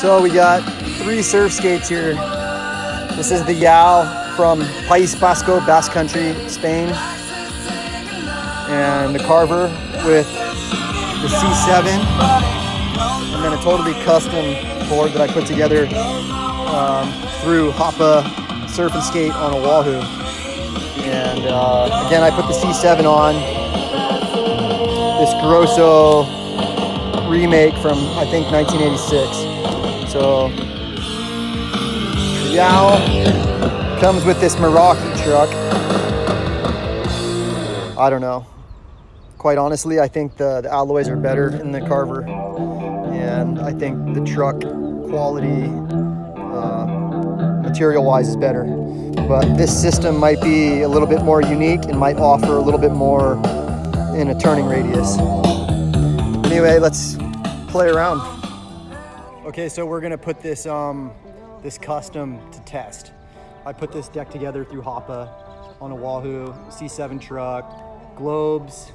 So we got three surf skates here. This is the Yow from País Vasco, Basque Country, Spain. And the Carver with the C7. And then a totally custom board that I put together um, through Hoppa Surf and Skate on Oahu. And uh, again, I put the C7 on. This Grosso remake from, I think, 1986. So, Yow comes with this Meraki truck. I don't know. Quite honestly, I think the, the alloys are better in the Carver. And I think the truck quality, uh, material-wise, is better. But this system might be a little bit more unique and might offer a little bit more in a turning radius. Anyway, let's play around. Okay, so we're gonna put this um, this custom to test. I put this deck together through Hoppa on Oahu C7 truck, globes,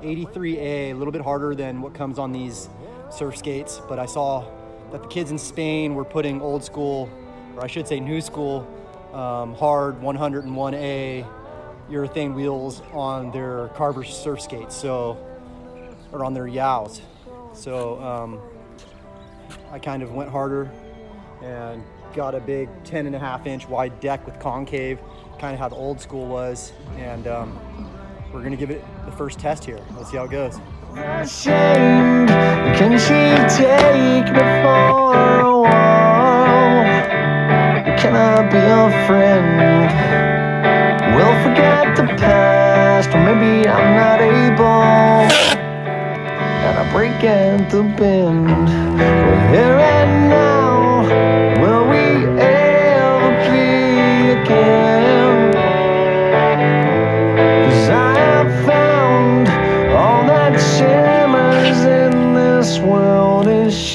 83A, a little bit harder than what comes on these surf skates, but I saw that the kids in Spain were putting old school, or I should say new school, um, hard 101A urethane wheels on their Carver surf skates, so, or on their Yows. So um, I kind of went harder and got a big 10 and a half inch wide deck with concave, kind of how the old school was. And um, we're gonna give it the first test here. Let's see how it goes. I'm not ashamed, can she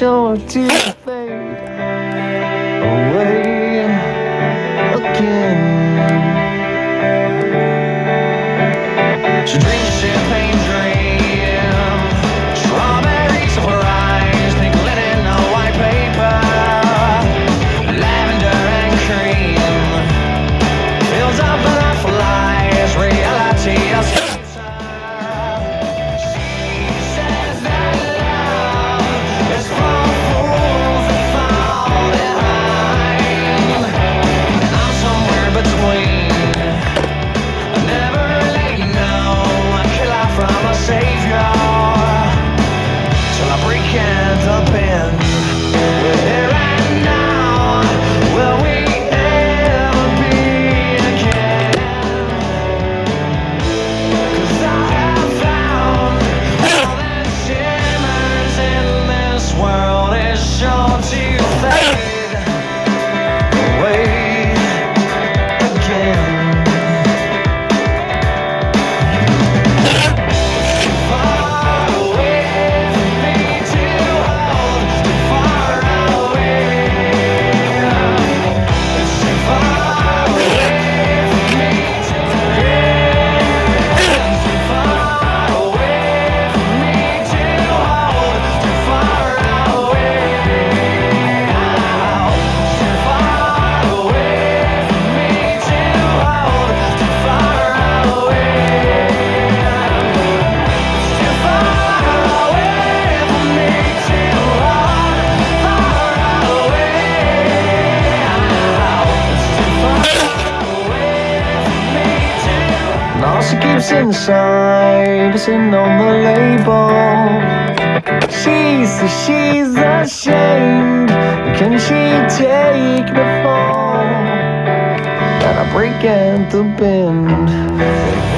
world is Keeps inside is in on the label. She says she's ashamed. Can she take the fall? And I break at the bend.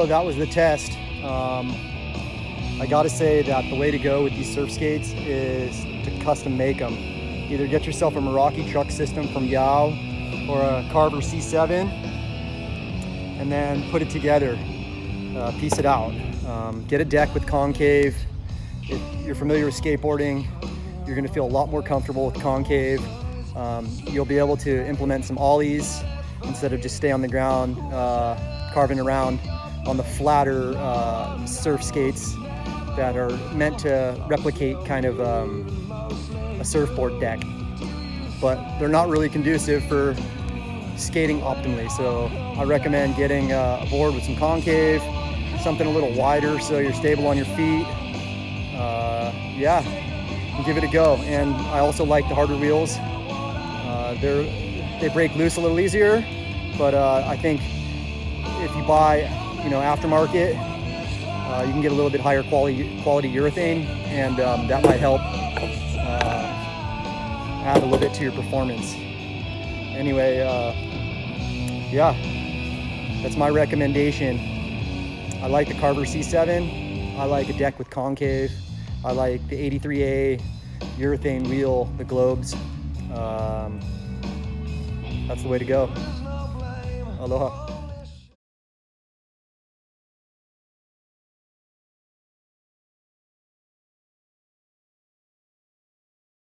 So that was the test. Um, I gotta say that the way to go with these surf skates is to custom make them. Either get yourself a Meraki truck system from Yow or a Carver C7 and then put it together, uh, piece it out. Um, get a deck with concave. If you're familiar with skateboarding, you're gonna feel a lot more comfortable with concave. Um, you'll be able to implement some ollies instead of just stay on the ground uh, carving around on the flatter uh, surf skates that are meant to replicate kind of um, a surfboard deck. But they're not really conducive for skating optimally. So I recommend getting uh, a board with some concave, something a little wider so you're stable on your feet. Uh, yeah, give it a go. And I also like the harder wheels. Uh, they break loose a little easier, but uh, I think if you buy, you know, aftermarket, uh, you can get a little bit higher quality quality urethane, and um, that might help uh, add a little bit to your performance. Anyway, uh, yeah, that's my recommendation. I like the Carver C7. I like a deck with concave. I like the 83A urethane wheel, the globes. Um, that's the way to go. Aloha.